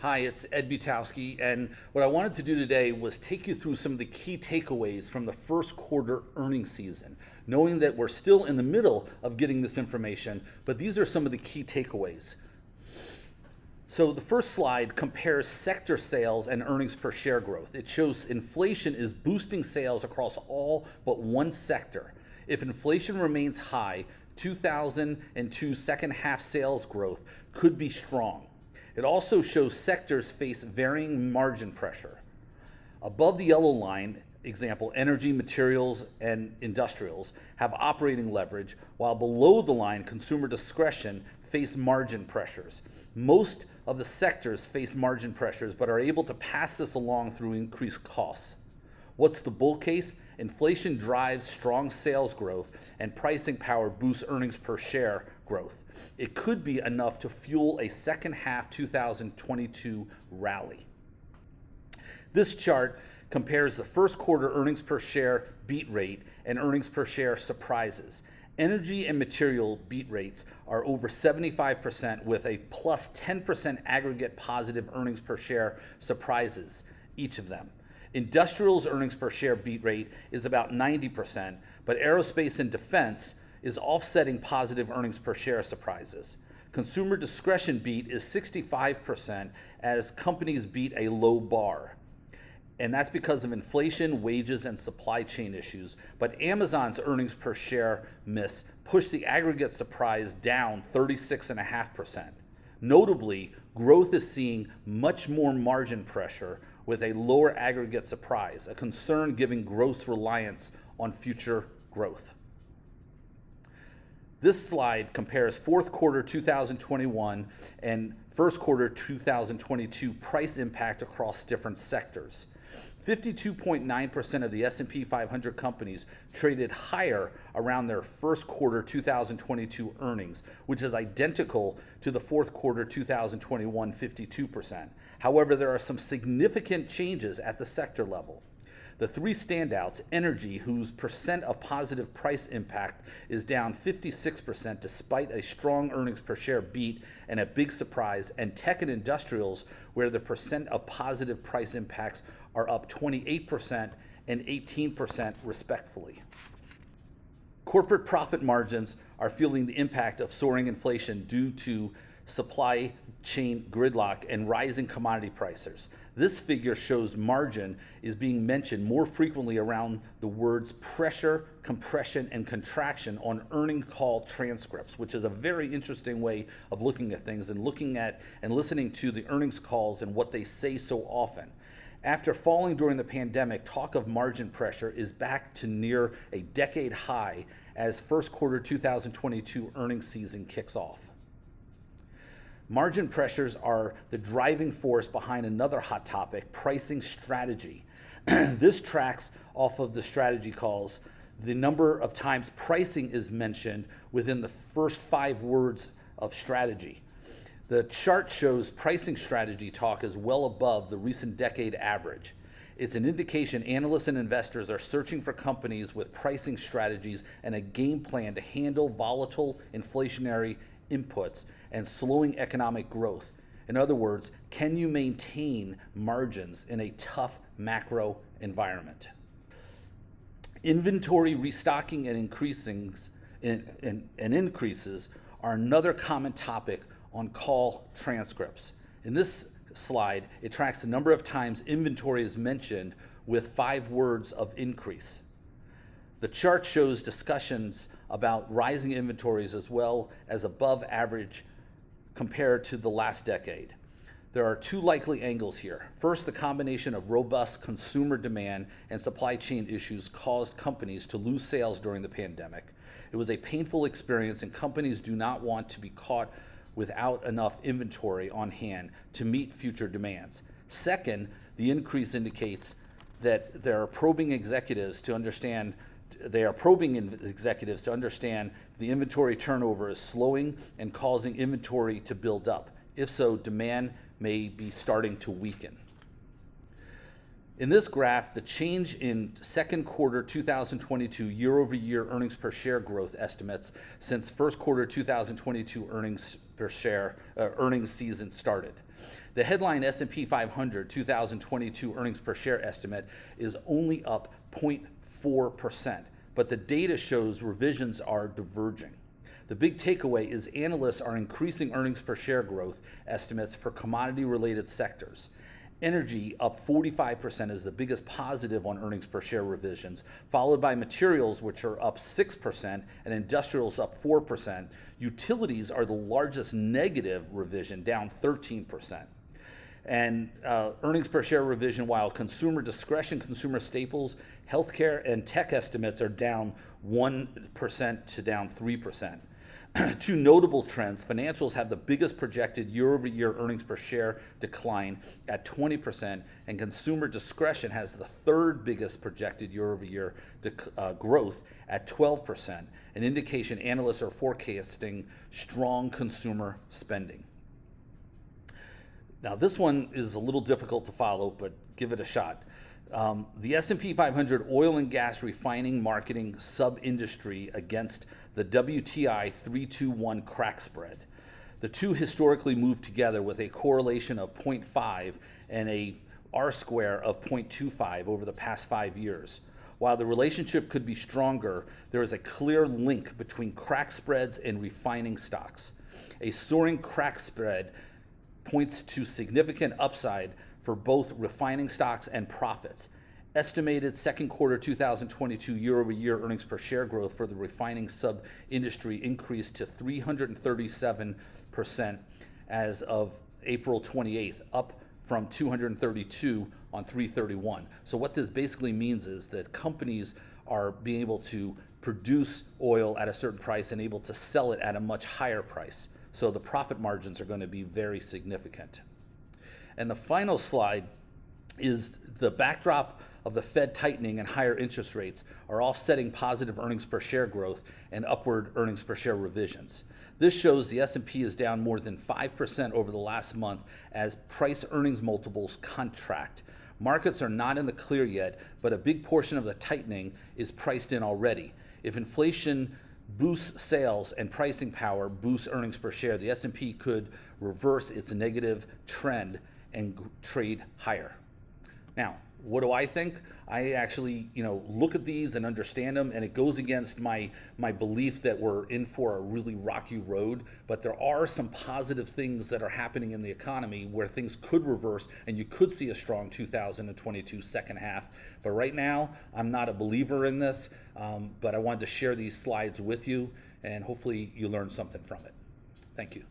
Hi, it's Ed Butowsky, and what I wanted to do today was take you through some of the key takeaways from the first quarter earnings season, knowing that we're still in the middle of getting this information, but these are some of the key takeaways. So the first slide compares sector sales and earnings per share growth. It shows inflation is boosting sales across all but one sector. If inflation remains high, 2002 second half sales growth could be strong. It also shows sectors face varying margin pressure. Above the yellow line, example, energy, materials, and industrials have operating leverage, while below the line, consumer discretion face margin pressures. Most of the sectors face margin pressures, but are able to pass this along through increased costs. What's the bull case? Inflation drives strong sales growth, and pricing power boosts earnings per share growth. It could be enough to fuel a second half 2022 rally. This chart compares the first quarter earnings per share beat rate and earnings per share surprises. Energy and material beat rates are over 75% with a plus 10% aggregate positive earnings per share surprises, each of them. Industrial's earnings per share beat rate is about 90%, but aerospace and defense is offsetting positive earnings per share surprises. Consumer discretion beat is 65% as companies beat a low bar. And that's because of inflation, wages, and supply chain issues. But Amazon's earnings per share miss pushed the aggregate surprise down 36.5%. Notably, growth is seeing much more margin pressure with a lower aggregate surprise, a concern giving gross reliance on future growth. This slide compares fourth quarter 2021 and first quarter 2022 price impact across different sectors. 52.9% of the S&P 500 companies traded higher around their first quarter 2022 earnings, which is identical to the fourth quarter 2021 52%. However, there are some significant changes at the sector level. The three standouts energy, whose percent of positive price impact is down 56% despite a strong earnings per share beat and a big surprise, and tech and industrials, where the percent of positive price impacts are up 28% and 18% respectively. Corporate profit margins are feeling the impact of soaring inflation due to supply chain gridlock and rising commodity prices. This figure shows margin is being mentioned more frequently around the words pressure, compression, and contraction on earning call transcripts, which is a very interesting way of looking at things and looking at and listening to the earnings calls and what they say so often. After falling during the pandemic, talk of margin pressure is back to near a decade high as first quarter 2022 earnings season kicks off. Margin pressures are the driving force behind another hot topic, pricing strategy. this tracks off of the strategy calls the number of times pricing is mentioned within the first five words of strategy. The chart shows pricing strategy talk is well above the recent decade average. It's an indication analysts and investors are searching for companies with pricing strategies and a game plan to handle volatile inflationary inputs and slowing economic growth. In other words, can you maintain margins in a tough macro environment? Inventory restocking and increasing and, and, increases are another common topic on call transcripts. In this slide, it tracks the number of times inventory is mentioned with five words of increase. The chart shows discussions about rising inventories as well as above average compared to the last decade. There are two likely angles here. First, the combination of robust consumer demand and supply chain issues caused companies to lose sales during the pandemic. It was a painful experience, and companies do not want to be caught without enough inventory on hand to meet future demands. Second, the increase indicates that there are probing executives to understand they are probing executives to understand the inventory turnover is slowing and causing inventory to build up. If so, demand may be starting to weaken. In this graph, the change in second quarter 2022 year over year earnings per share growth estimates since first quarter 2022 earnings per share uh, earnings season started. The headline S&P 500 2022 earnings per share estimate is only up 0.4%, but the data shows revisions are diverging. The big takeaway is analysts are increasing earnings per share growth estimates for commodity related sectors. Energy up 45% is the biggest positive on earnings per share revisions, followed by materials, which are up 6%, and industrials up 4%. Utilities are the largest negative revision, down 13%. And uh, earnings per share revision, while consumer discretion, consumer staples, healthcare, and tech estimates are down 1% to down 3%. two notable trends. Financials have the biggest projected year over year earnings per share decline at 20%, and consumer discretion has the third biggest projected year over year growth at 12%, an indication analysts are forecasting strong consumer spending. Now, this one is a little difficult to follow, but give it a shot. Um, the S&P 500 oil and gas refining marketing sub-industry against the WTI 321 crack spread. The two historically moved together with a correlation of 0.5 and a R square of 0.25 over the past five years. While the relationship could be stronger, there is a clear link between crack spreads and refining stocks. A soaring crack spread points to significant upside for both refining stocks and profits. Estimated second quarter 2022 year over year earnings per share growth for the refining sub industry increased to 337% as of April 28th, up from 232 on 331. So what this basically means is that companies are being able to produce oil at a certain price and able to sell it at a much higher price. So the profit margins are going to be very significant. And the final slide is the backdrop of the Fed tightening and higher interest rates are offsetting positive earnings per share growth and upward earnings per share revisions. This shows the S&P is down more than 5% over the last month as price earnings multiples contract. Markets are not in the clear yet, but a big portion of the tightening is priced in already. If inflation boosts sales and pricing power boosts earnings per share, the S&P could reverse its negative trend and trade higher. Now, what do I think? I actually, you know, look at these and understand them, and it goes against my my belief that we're in for a really rocky road. But there are some positive things that are happening in the economy where things could reverse, and you could see a strong 2022 second half. But right now, I'm not a believer in this. Um, but I wanted to share these slides with you, and hopefully, you learned something from it. Thank you.